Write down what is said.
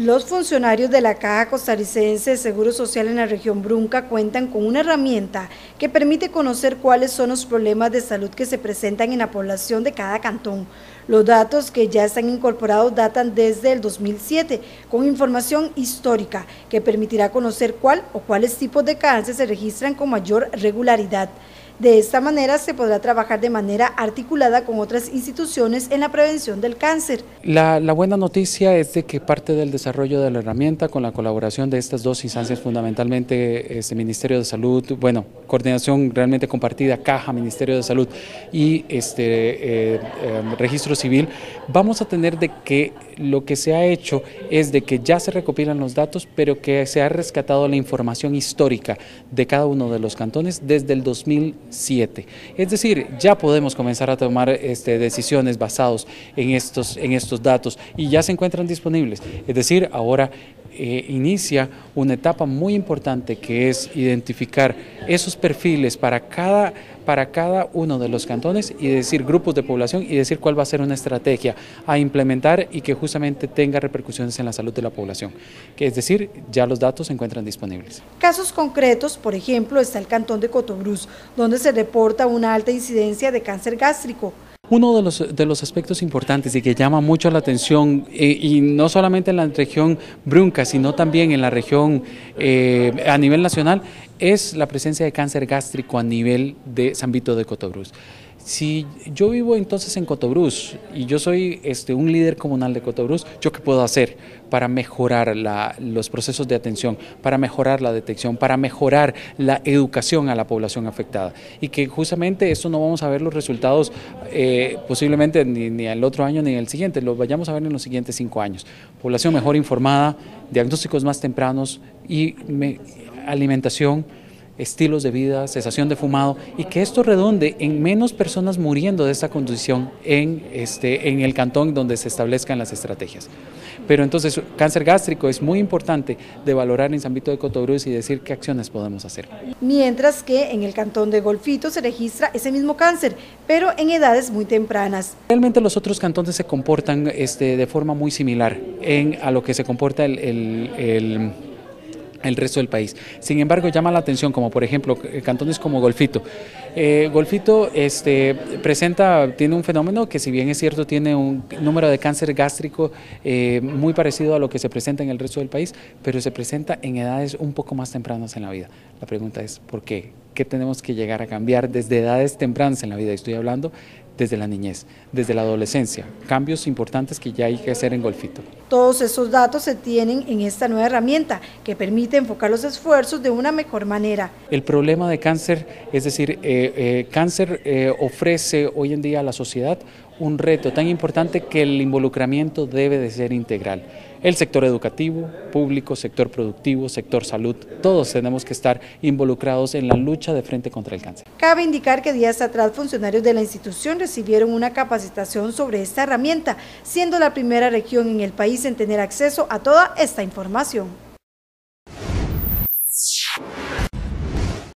Los funcionarios de la Caja Costarricense de Seguro Social en la región Brunca cuentan con una herramienta que permite conocer cuáles son los problemas de salud que se presentan en la población de cada cantón. Los datos que ya están incorporados datan desde el 2007, con información histórica que permitirá conocer cuál o cuáles tipos de cáncer se registran con mayor regularidad. De esta manera se podrá trabajar de manera articulada con otras instituciones en la prevención del cáncer. La, buena noticia es de que parte del desarrollo de la herramienta con la colaboración de estas dos instancias, fundamentalmente este Ministerio de Salud, bueno, coordinación realmente compartida, Caja, Ministerio de Salud y este eh, eh, Registro Civil, vamos a tener de que lo que se ha hecho es de que ya se recopilan los datos, pero que se ha rescatado la información histórica de cada uno de los cantones desde el 2000 7. Es decir, ya podemos comenzar a tomar este, decisiones basadas en estos, en estos datos y ya se encuentran disponibles. Es decir, ahora eh, inicia una etapa muy importante que es identificar esos perfiles para cada, para cada uno de los cantones y decir grupos de población y decir cuál va a ser una estrategia a implementar y que justamente tenga repercusiones en la salud de la población. Que es decir, ya los datos se encuentran disponibles. Casos concretos, por ejemplo, está el cantón de Cotobruz, donde se reporta una alta incidencia de cáncer gástrico. Uno de los, de los aspectos importantes y que llama mucho la atención, eh, y no solamente en la región Brunca, sino también en la región eh, a nivel nacional, es la presencia de cáncer gástrico a nivel de San Vito de Cotobruz. Si yo vivo entonces en Cotobruz y yo soy este, un líder comunal de Cotobruz, ¿yo qué puedo hacer para mejorar los procesos de atención, para mejorar la detección, para mejorar la educación a la población afectada? Y que justamente esto no vamos a ver los resultados eh, posiblemente ni, ni el otro año ni el siguiente, lo vayamos a ver en los siguientes cinco años. Población mejor informada, diagnósticos más tempranos y alimentación estilos de vida, cesación de fumado y que esto redonde en menos personas muriendo de esta condición en, este, en el cantón donde se establezcan las estrategias. Pero entonces, cáncer gástrico es muy importante de valorar en San Vito de Cotobruz y decir qué acciones podemos hacer. Mientras que en el cantón de Golfito se registra ese mismo cáncer, pero en edades muy tempranas. Realmente los otros cantones se comportan este, de forma muy similar en, a lo que se comporta el, el el resto del país. Sin embargo, llama la atención, como por ejemplo, eh, cantones como Golfito. Eh, Golfito este, presenta, tiene un fenómeno que si bien es cierto, tiene un número de cáncer gástrico eh, muy parecido a lo que se presenta en el resto del país, pero se presenta en edades un poco más tempranas en la vida. La pregunta es, ¿por qué? ¿Qué tenemos que llegar a cambiar desde edades tempranas en la vida? Estoy hablando desde la niñez, desde la adolescencia, cambios importantes que ya hay que hacer en Golfito. Todos esos datos se tienen en esta nueva herramienta que permite enfocar los esfuerzos de una mejor manera. El problema de cáncer, es decir, eh, eh, cáncer eh, ofrece hoy en día a la sociedad un reto tan importante que el involucramiento debe de ser integral. El sector educativo, público, sector productivo, sector salud, todos tenemos que estar involucrados en la lucha de frente contra el cáncer. Cabe indicar que días atrás funcionarios de la institución recibieron una capacitación sobre esta herramienta, siendo la primera región en el país en tener acceso a toda esta información.